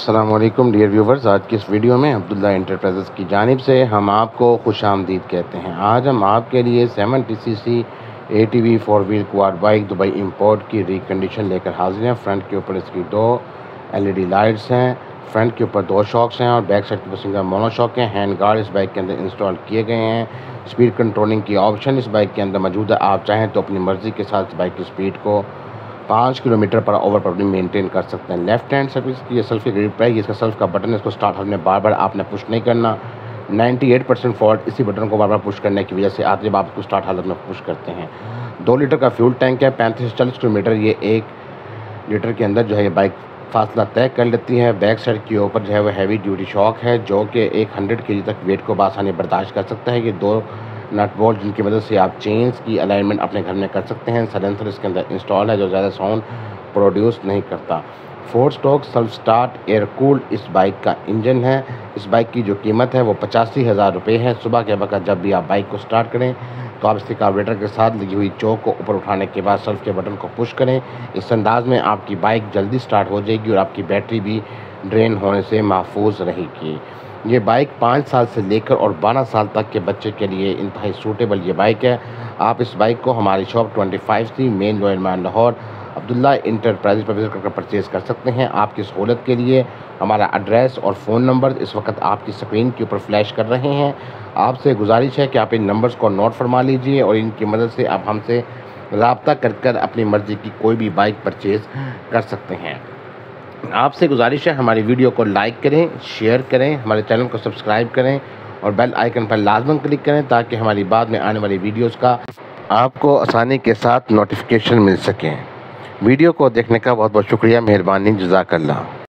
السلام علیکم، dear viewers آج کی اس ویڈیو میں عبداللہ انٹرپرائزز کی جانب سے ہم آپ کو خوش آمدید کہتے ہیں۔ آج ہم آپ کے لیے seventy C C, A T V, four wheel quad bike, Dubai import کی ریکنڈیشن لے کر حاضر ہیں۔ فرنٹ کے اوپر اس کی دو ایل ای ڈی لائٹس ہیں، فرنٹ کے اوپر دو شاکس ہیں اور بیک سائڈ کے اوپر مونو شاک ہیں۔ ہینڈ گارڈ اس بائک کے اندر انسٹال کیے گئے ہیں۔ اسپیڈ کنٹرولنگ کی آپشن اس بائک کے اندر موجود ہے۔ آپ چاہیں تو اپنی مرضی کے ساتھ اس بائک کی اسپیڈ کو پانچ کلو میٹر پر اوور پر مینٹین کر سکتے ہیں۔ لیفٹ ہینڈ سروس کی یہ سیلف کی گریپ ہے اس کا سیلف کا بٹن اس کو اسٹارٹ ہونے میں بار بار آپ نے پش نہیں کرنا۔ نائنٹی ایٹ پرسینٹ فالٹ اسی بٹن کو بار بار پش کرنے کی وجہ سے آتے جب آپ اس کو اسٹارٹ حالت میں پش کرتے ہیں۔ دو لیٹر کا فیول ٹینک ہے، پینتیس سے چالیس کلو میٹر یہ ایک لیٹر کے اندر جو ہے یہ بائک فاصلہ طے کر لیتی ہے۔ بیک سائڈ کے اوپر جو ہے وہ ہیوی ڈیوٹی شاک ہے، جو کہ ایک ہنڈریڈ کے جی تک ویٹ کو بآسانی برداشت کر سکتا ہے۔ یہ دو نٹ بولٹ جن کی مدد سے آپ چینز کی الائنمنٹ اپنے گھر میں کر سکتے ہیں۔ سلنسر اس کے اندر انسٹال ہے جو زیادہ ساؤنڈ پروڈیوس نہیں کرتا۔ Four stroke self start air cool اس بائک کا انجن ہے۔ اس بائک کی جو قیمت ہے وہ پچاسی ہزار روپے ہے۔ صبح کے وقت جب بھی آپ بائک کو سٹارٹ کریں تو آپ اس کے کاربریٹر کے ساتھ لگی ہوئی چوک کو اوپر اٹھانے کے بعد سیلف کے بٹن کو پش کریں۔ اس انداز میں آپ کی بائک جلدی سٹارٹ ہو جائے گی اور آپ کی بیٹری بھی ڈرین ہونے سے محفوظ رہے گی۔ یہ بائک پانچ سال سے لے کر اور بارہ سال تک کے بچے کے لیے انتہائی سوٹیبل یہ بائک ہے۔ آپ اس بائک کو ہماری shop twenty five C main lower mall Lahore Abdullah enterprise پر وزٹ کر کر پرچیز کر سکتے ہیں۔ آپ کی سہولت کے لیے ہمارا ایڈریس اور فون نمبر اس وقت آپ کی سکرین کے اوپر فلیش کر رہے ہیں۔ آپ سے گزارش ہے کہ آپ ان نمبرز کو نوٹ فرما لیجیے اور ان کی مدد سے آپ ہم سے رابطہ کر کر اپنی مرضی کی کوئی بھی بائک پرچیز کر سکتے ہیں۔ آپ سے گزارش ہے ہماری ویڈیو کو لائک کریں، شیئر کریں، ہمارے چینل کو سبسکرائب کریں اور بیل آئیکن پر لازماً کلک کریں تاکہ ہماری بعد میں آنے والی ویڈیوز کا آپ کو آسانی کے ساتھ نوٹیفیکیشن مل سکیں۔ ویڈیو کو دیکھنے کا بہت بہت شکریہ، مہربانی، جزاک اللہ۔